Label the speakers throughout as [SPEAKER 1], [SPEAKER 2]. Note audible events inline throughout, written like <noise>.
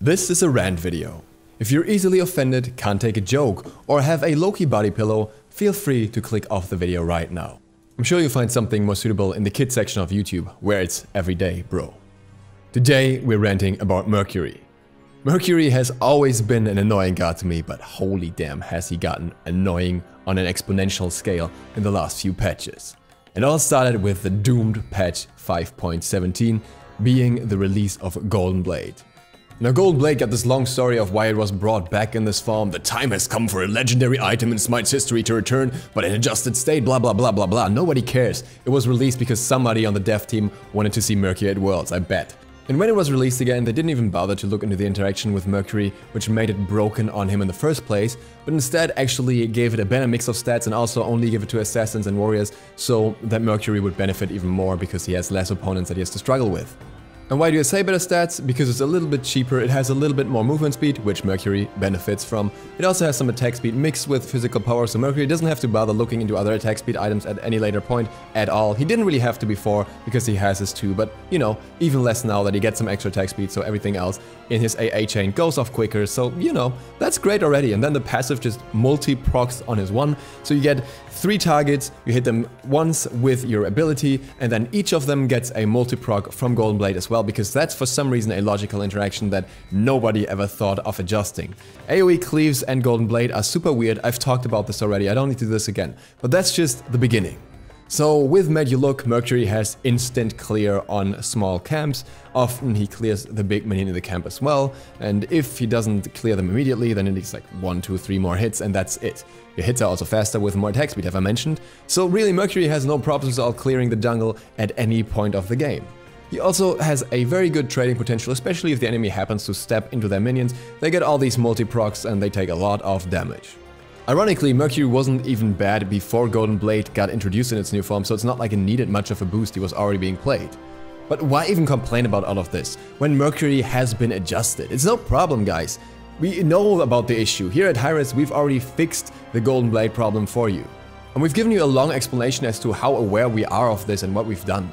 [SPEAKER 1] This is a rant video. If you're easily offended, can't take a joke, or have a Loki body pillow, feel free to click off the video right now. I'm sure you'll find something more suitable in the kids section of YouTube, where it's everyday bro. Today we're ranting about Mercury. Mercury has always been an annoying god to me, but holy damn has he gotten annoying on an exponential scale in the last few patches. It all started with the doomed patch 5.17 being the release of Golden Blade. Now Golden Blade got this long story of why it was brought back in this form, the time has come for a legendary item in Smite's history to return, but in adjusted state, blah blah blah blah blah, nobody cares. It was released because somebody on the dev team wanted to see Mercury at Worlds, I bet. And when it was released again, they didn't even bother to look into the interaction with Mercury, which made it broken on him in the first place, but instead actually gave it a better mix of stats and also only give it to assassins and warriors, so that Mercury would benefit even more because he has less opponents that he has to struggle with. And why do I say better stats? Because it's a little bit cheaper, it has a little bit more movement speed, which Mercury benefits from. It also has some attack speed mixed with physical power, so Mercury doesn't have to bother looking into other attack speed items at any later point at all. He didn't really have to before, because he has his two, but you know, even less now that he gets some extra attack speed, so everything else in his AA chain goes off quicker, so you know, that's great already. And then the passive just multi-procs on his one, so you get three targets, you hit them once with your ability, and then each of them gets a multi-proc from Golden Blade as well, because that's for some reason a logical interaction that nobody ever thought of adjusting. AoE cleaves and Golden Blade are super weird, I've talked about this already, I don't need to do this again, but that's just the beginning. So with Look, Mercury has instant clear on small camps. Often he clears the big minion in the camp as well, and if he doesn't clear them immediately, then it needs like one, two, three more hits, and that's it. Your hits are also faster with more attack speed, have I mentioned? So really Mercury has no problems at all clearing the jungle at any point of the game. He also has a very good trading potential, especially if the enemy happens to step into their minions, they get all these multi-procs and they take a lot of damage. Ironically, Mercury wasn't even bad before Golden Blade got introduced in its new form, so it's not like it needed much of a boost, he was already being played. But why even complain about all of this, when Mercury has been adjusted? It's no problem, guys. We know about the issue. Here at Hi-Rez, we've already fixed the Golden Blade problem for you. And we've given you a long explanation as to how aware we are of this and what we've done.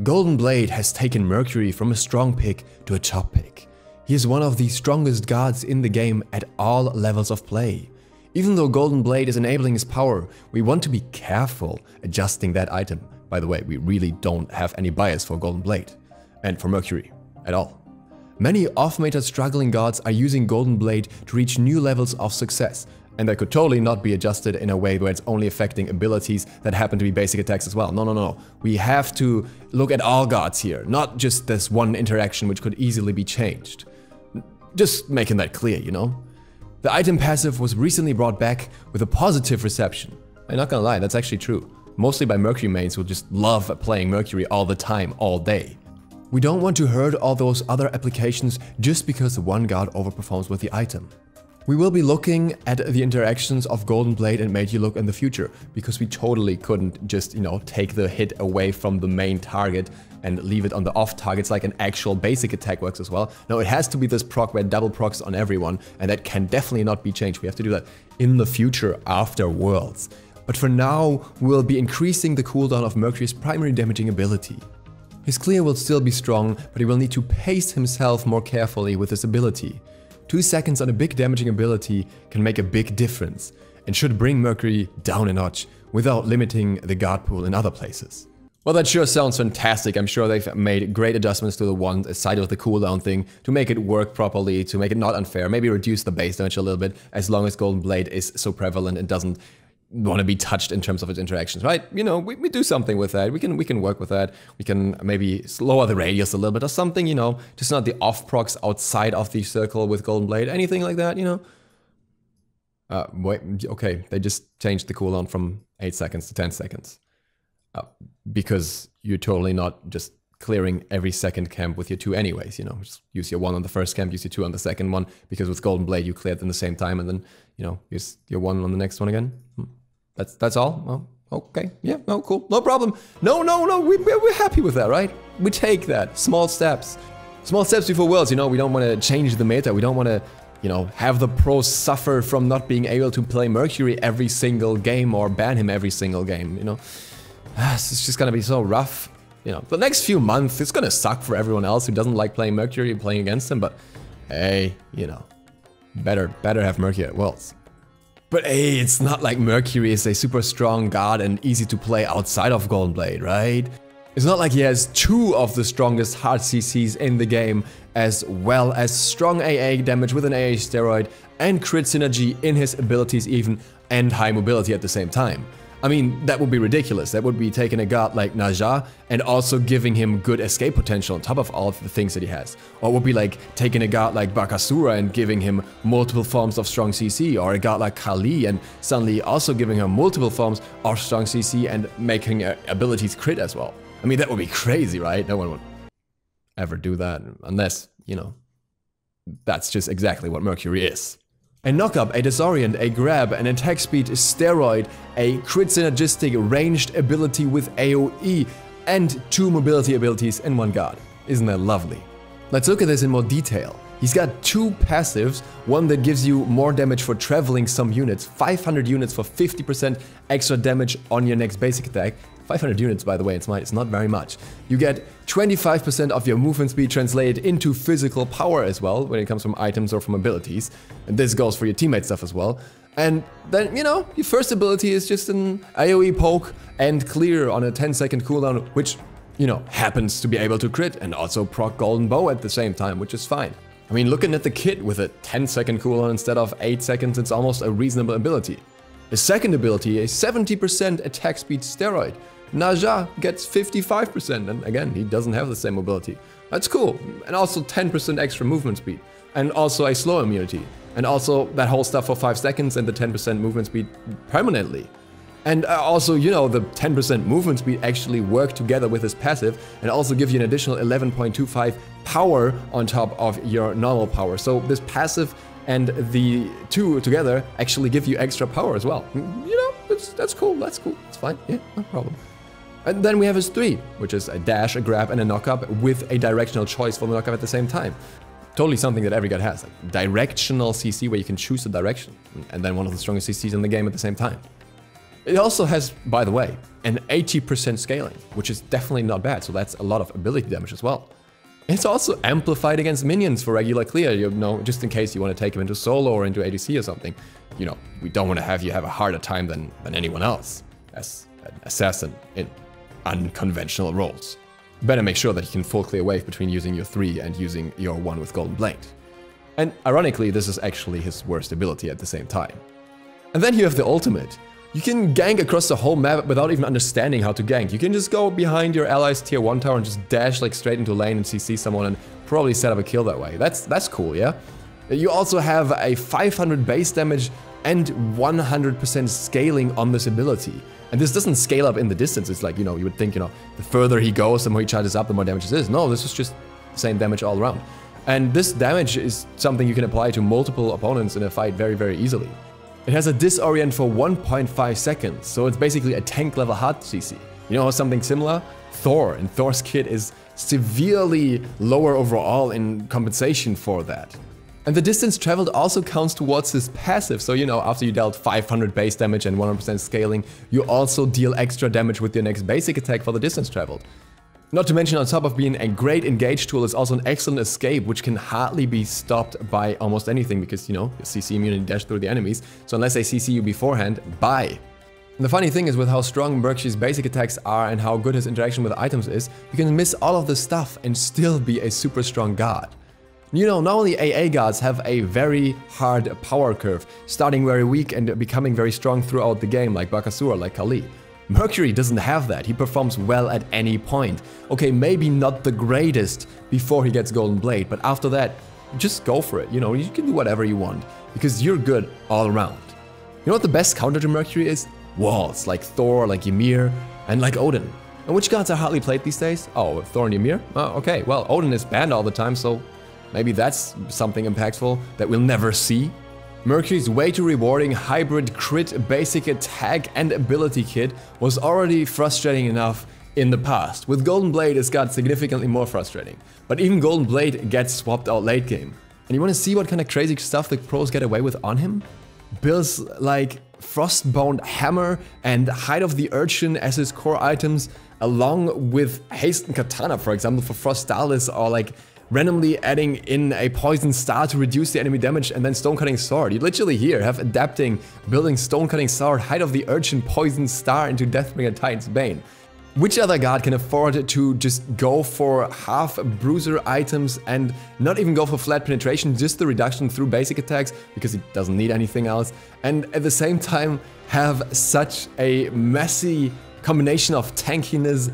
[SPEAKER 1] Golden Blade has taken Mercury from a strong pick to a top pick. He is one of the strongest gods in the game at all levels of play. Even though Golden Blade is enabling his power, we want to be careful adjusting that item. By the way, we really don't have any bias for Golden Blade, and for Mercury, at all. Many off-meta struggling gods are using Golden Blade to reach new levels of success, and that could totally not be adjusted in a way where it's only affecting abilities that happen to be basic attacks as well. No, no, no. We have to look at all gods here, not just this one interaction which could easily be changed. Just making that clear, you know? The item passive was recently brought back with a positive reception. I'm not gonna lie, that's actually true. Mostly by Mercury mains who just love playing Mercury all the time, all day. We don't want to hurt all those other applications just because one god overperforms with the item. We will be looking at the interactions of Golden Blade and You Look in the future, because we totally couldn't just, you know, take the hit away from the main target and leave it on the off targets like an actual basic attack works as well. No, it has to be this proc where double procs on everyone, and that can definitely not be changed. We have to do that in the future after Worlds. But for now, we'll be increasing the cooldown of Mercury's primary damaging ability. His clear will still be strong, but he will need to pace himself more carefully with his ability. 2 seconds on a big damaging ability can make a big difference and should bring Mercury down a notch without limiting the god pool in other places. Well, that sure sounds fantastic. I'm sure they've made great adjustments to the one side of the cooldown thing to make it work properly, to make it not unfair, maybe reduce the base damage a little bit as long as Golden Blade is so prevalent and doesn't want to be touched in terms of its interactions, right? You know, we, we do something with that. We can we can work with that. We can maybe lower the radius a little bit or something, you know, just not the off procs outside of the circle with Golden Blade, anything like that, you know. Uh, wait, okay, they just changed the cooldown from 8 seconds to 10 seconds. Uh, because you're totally not just clearing every second camp with your two anyways, you know, just use your one on the first camp, use your two on the second one, because with Golden Blade you cleared them the same time and then, you know, use your one on the next one again. Hmm. That's that's all. Oh, okay. Yeah. No. Cool. No problem. No. No. No. We, we're happy with that, right? We take that. Small steps. Small steps before worlds. You know, we don't want to change the meta. We don't want to, you know, have the pros suffer from not being able to play Mercury every single game or ban him every single game. You know, <sighs> it's just gonna be so rough. You know, the next few months it's gonna suck for everyone else who doesn't like playing Mercury and playing against him, but hey, you know, better, better have Mercury at Worlds. But hey, it's not like Mercury is a super strong god and easy to play outside of Golden Blade, right? It's not like he has two of the strongest hard CCs in the game, as well as strong AA damage with an AA steroid and crit synergy in his abilities even, and high mobility at the same time. I mean, that would be ridiculous. That would be taking a god like Zha and also giving him good escape potential on top of all of the things that he has. Or it would be like taking a god like Bakasura and giving him multiple forms of strong CC, or a god like Kali and suddenly also giving him multiple forms of strong CC and making abilities crit as well. I mean, that would be crazy, right? No one would ever do that unless, you know, that's just exactly what Mercury is. A knockup, a disorient, a grab, an attack speed steroid, a crit synergistic ranged ability with AoE, and two mobility abilities in one god. Isn't that lovely? Let's look at this in more detail. He's got two passives, one that gives you more damage for traveling some units, 500 units for 50% extra damage on your next basic attack, 500 units, by the way, it's, my, it's not very much. You get 25% of your movement speed translated into physical power as well, when it comes from items or from abilities. And this goes for your teammate stuff as well. And then, you know, your first ability is just an AoE poke and clear on a 10 second cooldown, which, you know, happens to be able to crit and also proc Golden Bow at the same time, which is fine. I mean, looking at the kit with a 10 second cooldown instead of 8 seconds, it's almost a reasonable ability. The second ability, a 70% attack speed steroid. Zha gets 55%, and again, he doesn't have the same mobility. That's cool. And also 10% extra movement speed. And also a slow immunity. And also that whole stuff for 5 seconds and the 10% movement speed permanently. And uh, also, you know, the 10% movement speed actually work together with his passive and also give you an additional 11.25 power on top of your normal power. So this passive and the two together actually give you extra power as well. You know, that's cool, that's cool, it's fine, yeah, no problem. And then we have his three, which is a dash, a grab, and a knockup with a directional choice for the knockup at the same time. Totally something that every god has, like directional CC where you can choose the direction, and then one of the strongest CCs in the game at the same time. It also has, by the way, an 80% scaling, which is definitely not bad, so that's a lot of ability damage as well. It's also amplified against minions for regular clear, you know, just in case you want to take him into solo or into ADC or something. You know, we don't want to have you have a harder time than, than anyone else as an assassin in unconventional roles. Better make sure that you can full clear wave between using your 3 and using your 1 with Golden Blade. And ironically, this is actually his worst ability at the same time. And then you have the ultimate, you can gank across the whole map without even understanding how to gank. You can just go behind your allies tier 1 tower and just dash like straight into lane and CC someone and probably set up a kill that way. That's, that's cool, yeah? You also have a 500 base damage and 100% scaling on this ability. And this doesn't scale up in the distance. It's like, you know, you would think, you know, the further he goes, the more he charges up, the more damage is. No, this is just the same damage all around. And this damage is something you can apply to multiple opponents in a fight very, very easily. It has a disorient for 1.5 seconds, so it's basically a tank level hard CC. You know something similar? Thor, and Thor's kit is severely lower overall in compensation for that. And the distance traveled also counts towards his passive, so you know, after you dealt 500 base damage and 100% scaling, you also deal extra damage with your next basic attack for the distance traveled. Not to mention on top of being a great engage tool, it's also an excellent escape, which can hardly be stopped by almost anything because, you know, your CC immunity dash through the enemies. So unless they CC you beforehand, bye. And the funny thing is with how strong Mercury's basic attacks are and how good his interaction with items is, you can miss all of this stuff and still be a super strong god. You know, not only AA gods have a very hard power curve, starting very weak and becoming very strong throughout the game like Bakasura, like Kali. Mercury doesn't have that, he performs well at any point. Okay, maybe not the greatest before he gets Golden Blade, but after that, just go for it, you know, you can do whatever you want, because you're good all around. You know what the best counter to Mercury is? Walls, like Thor, like Ymir, and like Odin. And which gods are hardly played these days? Oh, Thor and Ymir? Oh, okay, well, Odin is banned all the time, so maybe that's something impactful that we'll never see. Mercury's way too rewarding hybrid crit basic attack and ability kit was already frustrating enough in the past. With Golden Blade it's got significantly more frustrating. But even Golden Blade gets swapped out late game. And you wanna see what kind of crazy stuff the pros get away with on him? Builds like Frostbound Hammer and Hide of the Urchin as his core items, along with Hasten Katana, for example, for Frostalis, or like randomly adding in a poison star to reduce the enemy damage and then stone cutting sword. You literally here have adapting, building stone cutting sword, Hide of the Urchin, poison star into Deathbringer Titan's Bane. Which other god can afford to just go for half bruiser items and not even go for flat penetration, just the reduction through basic attacks because it doesn't need anything else, and at the same time have such a messy combination of tankiness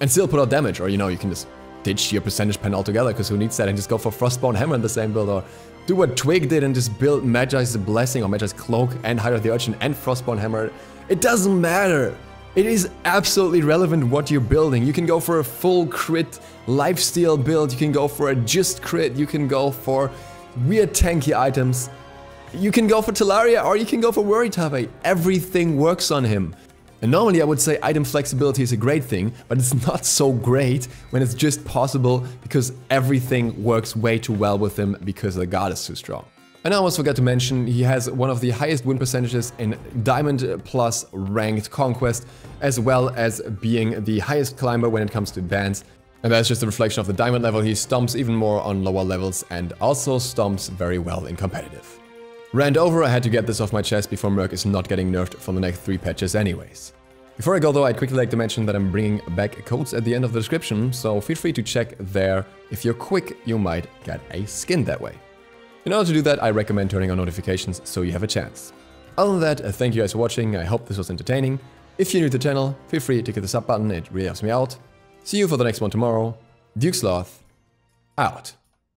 [SPEAKER 1] and still put out damage, or you know, you can just ditch your percentage pen altogether because who needs that and just go for Frostbound Hammer in the same build, or do what Twig did and just build Magi's Blessing or Magi's Cloak and Hide of the Urchin and Frostbound Hammer. It doesn't matter. It is absolutely relevant what you're building. You can go for a full crit lifesteal build, you can go for a just crit, you can go for weird tanky items. You can go for Talaria or you can go for Warrior Tabi. Everything works on him. And normally I would say item flexibility is a great thing, but it's <laughs> not so great when it's just possible because everything works way too well with him because the god is too strong. And I almost forgot to mention, he has one of the highest win percentages in Diamond Plus ranked Conquest, as well as being the highest climber when it comes to advance. And that's just a reflection of the Diamond level, he stomps even more on lower levels and also stomps very well in competitive. Rand over, I had to get this off my chest before Merc is not getting nerfed for the next 3 patches anyways. Before I go though, I'd quickly like to mention that I'm bringing back codes at the end of the description, so feel free to check there. If you're quick, you might get a skin that way. In order to do that, I recommend turning on notifications so you have a chance. Other than that, uh, thank you guys for watching, I hope this was entertaining. If you're new to the channel, feel free to hit the sub button, it really helps me out. See you for the next one tomorrow. Duke Sloth, out.